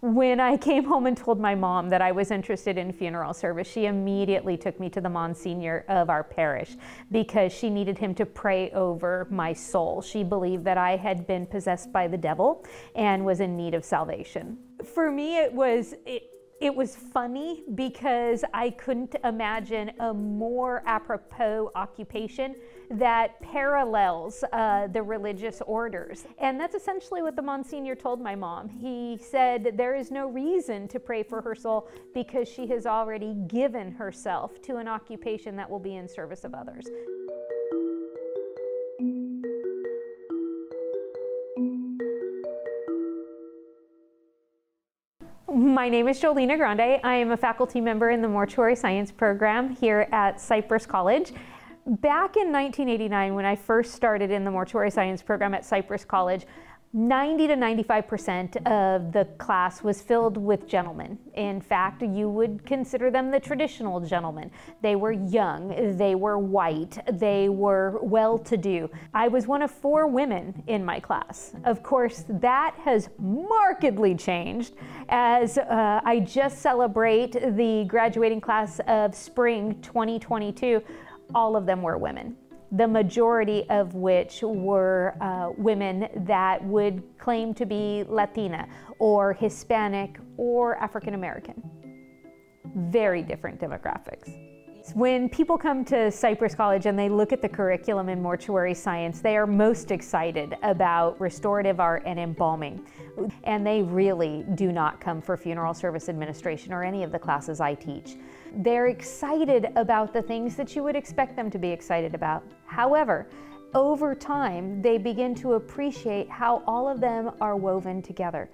When I came home and told my mom that I was interested in funeral service, she immediately took me to the Monsignor of our parish because she needed him to pray over my soul. She believed that I had been possessed by the devil and was in need of salvation. For me, it was. It, it was funny because I couldn't imagine a more apropos occupation that parallels uh, the religious orders. And that's essentially what the Monsignor told my mom. He said there is no reason to pray for her soul because she has already given herself to an occupation that will be in service of others. My name is Jolena Grande. I am a faculty member in the mortuary science program here at Cypress College. Back in 1989, when I first started in the mortuary science program at Cypress College, 90 to 95% of the class was filled with gentlemen. In fact, you would consider them the traditional gentlemen. They were young, they were white, they were well to do. I was one of four women in my class. Of course, that has markedly changed as uh, I just celebrate the graduating class of spring 2022 all of them were women, the majority of which were uh, women that would claim to be Latina or Hispanic or African American. Very different demographics. When people come to Cypress College and they look at the curriculum in mortuary science, they are most excited about restorative art and embalming. And they really do not come for funeral service administration or any of the classes I teach. They're excited about the things that you would expect them to be excited about. However, over time, they begin to appreciate how all of them are woven together.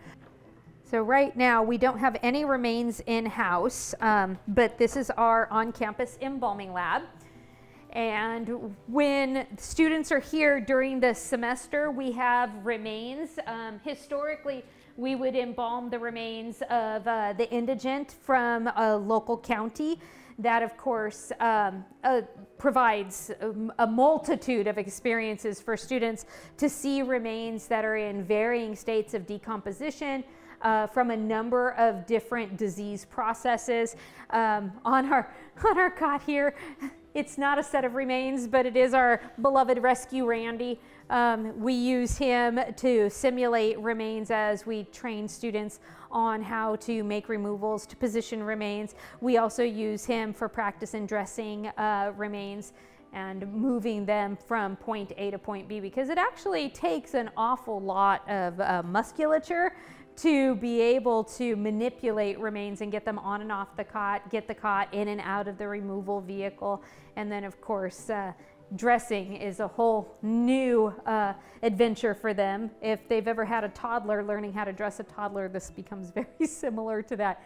So right now we don't have any remains in-house, um, but this is our on-campus embalming lab. And when students are here during the semester, we have remains. Um, historically, we would embalm the remains of uh, the indigent from a local county. That, of course, um, uh, provides a multitude of experiences for students to see remains that are in varying states of decomposition, uh, from a number of different disease processes. Um, on, our, on our cot here, it's not a set of remains, but it is our beloved rescue Randy. Um, we use him to simulate remains as we train students on how to make removals, to position remains. We also use him for practice in dressing uh, remains and moving them from point A to point B because it actually takes an awful lot of uh, musculature to be able to manipulate remains and get them on and off the cot, get the cot in and out of the removal vehicle, and then of course uh, dressing is a whole new uh, adventure for them. If they've ever had a toddler learning how to dress a toddler, this becomes very similar to that.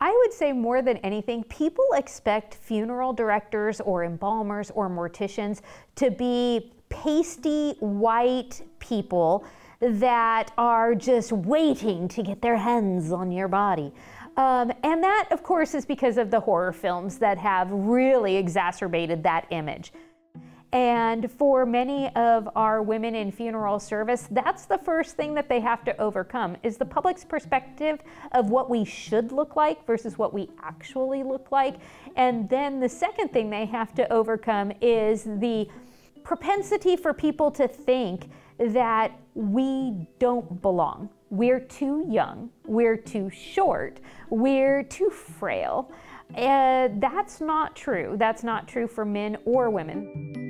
I would say more than anything, people expect funeral directors or embalmers or morticians to be pasty white people that are just waiting to get their hands on your body. Um, and that, of course, is because of the horror films that have really exacerbated that image. And for many of our women in funeral service, that's the first thing that they have to overcome is the public's perspective of what we should look like versus what we actually look like. And then the second thing they have to overcome is the propensity for people to think that we don't belong. We're too young, we're too short, we're too frail. Uh, that's not true. That's not true for men or women.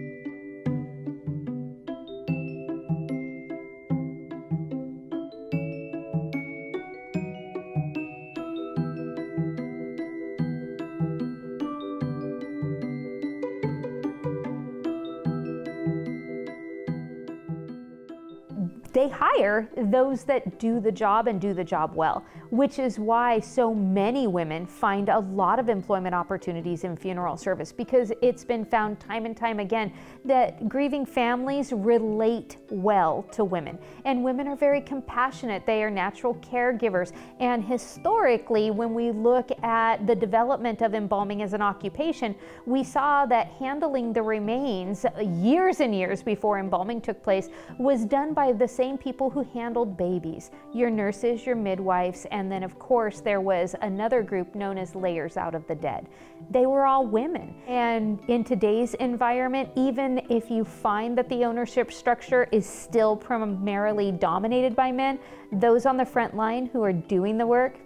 They hire those that do the job and do the job well, which is why so many women find a lot of employment opportunities in funeral service because it's been found time and time again that grieving families relate well to women. And women are very compassionate, they are natural caregivers. And historically, when we look at the development of embalming as an occupation, we saw that handling the remains years and years before embalming took place was done by the same people who handled babies your nurses, your midwives, and then, of course, there was another group known as layers out of the dead. They were all women. And in today's environment, even if you find that the ownership structure is still primarily dominated by men, those on the front line who are doing the work,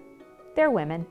they're women.